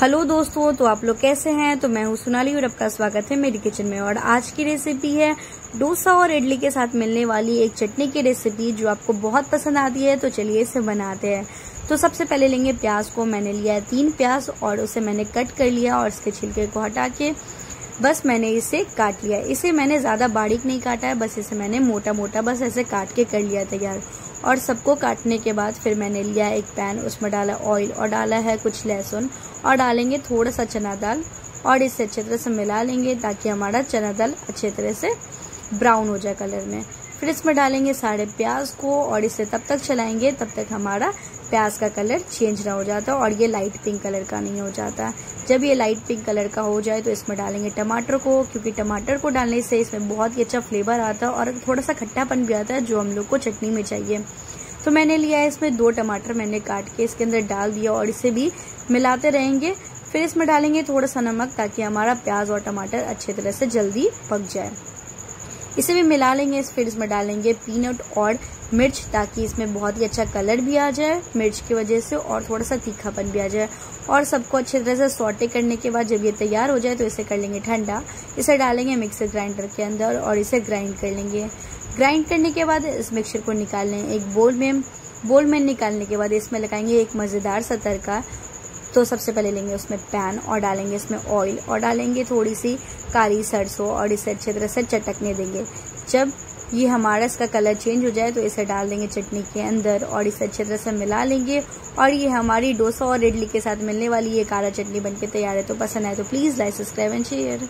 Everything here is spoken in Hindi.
हेलो दोस्तों तो आप लोग कैसे हैं? तो मैं हूँ सोनाली और आपका स्वागत है मेरी किचन में। और आज की रेसिपी है डोसा और इडली के साथ मिलने वाली एक चटनी की रेसिपी जो आपको बहुत पसंद आती है तो चलिए इसे बनाते हैं। तो सबसे पहले लेंगे प्याज को। मैंने लिया है तीन प्याज और उसे मैंने कट कर लिया और उसके छिलके को हटा के बस मैंने इसे काट लिया इसे मैंने ज़्यादा बारीक नहीं काटा है, बस इसे मैंने मोटा मोटा बस ऐसे काट के कर लिया तैयार। और सबको काटने के बाद फिर मैंने लिया एक पैन, उसमें डाला ऑयल और डाला है कुछ लहसुन और डालेंगे थोड़ा सा चना दाल और इसे अच्छे तरह से मिला लेंगे ताकि हमारा चना दाल अच्छे तरह से ब्राउन हो जाए कलर में। फिर इसमें डालेंगे सारे प्याज को और इसे तब तक चलाएँगे तब तक हमारा प्याज का कलर चेंज ना हो जाता और ये लाइट पिंक कलर का नहीं हो जाता। जब ये लाइट पिंक कलर का हो जाए तो इसमें डालेंगे टमाटर को, क्योंकि टमाटर को डालने से इसमें बहुत ही अच्छा फ्लेवर आता है और थोड़ा सा खट्टापन भी आता है जो हम लोग को चटनी में चाहिए। तो मैंने लिया है इसमें दो टमाटर मैंने काट के इसके अंदर डाल दिया और इसे भी मिलाते रहेंगे। फिर इसमें डालेंगे थोड़ा सा नमक ताकि हमारा प्याज और टमाटर अच्छे तरह से जल्दी पक जाए। इसे भी मिला लेंगे इस फिर इसमें डालेंगे पीनट और मिर्च ताकि इसमें बहुत ही अच्छा कलर भी आ जाए, मिर्च की वजह से और थोड़ा सा तीखापन भी आ जाए। और सबको अच्छी तरह से सोटे करने के बाद जब ये तैयार हो जाए तो इसे कर लेंगे ठंडा। इसे डालेंगे मिक्सर ग्राइंडर के अंदर और इसे ग्राइंड कर लेंगे। ग्राइंड करने के बाद इस मिक्सर को निकाल लें एक बोल में। बोल में निकालने के बाद इसमें लगाएँगे एक मज़ेदार सा तड़का। तो सबसे पहले लेंगे उसमें पैन और डालेंगे इसमें ऑयल और डालेंगे थोड़ी सी काली सरसों और इसे अच्छे तरह से चटकने देंगे। जब ये हमारा इसका कलर चेंज हो जाए तो इसे डाल देंगे चटनी के अंदर और इसे अच्छे तरह से मिला लेंगे। और ये हमारी डोसा और इडली के साथ मिलने वाली ये काला चटनी बनके तैयार है। तो पसंद आए तो please like subscribe and share